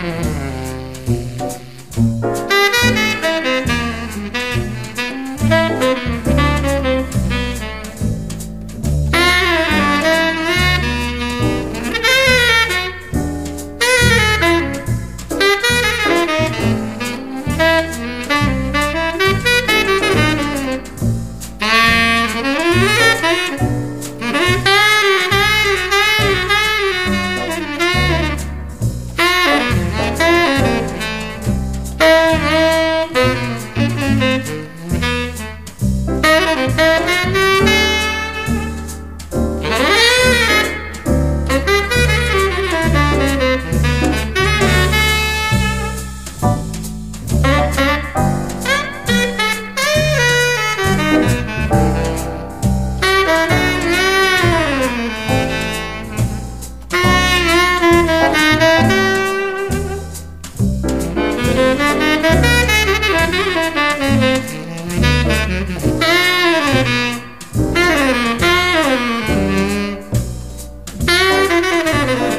Mm-hmm.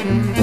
Mm-hmm.